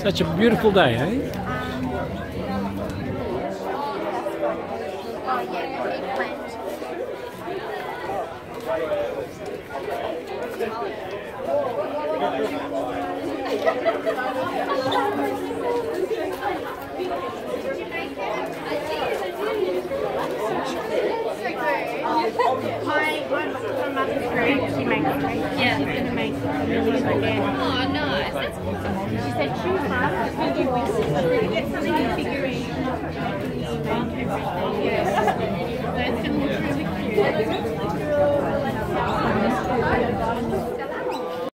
Such a beautiful day, eh? Great. She makes cake. Yeah. She's going to make millions again. Oh, nice. That's She said choose one. It's going to be with three figurines. Make everything. Yes. It's going to look really cute.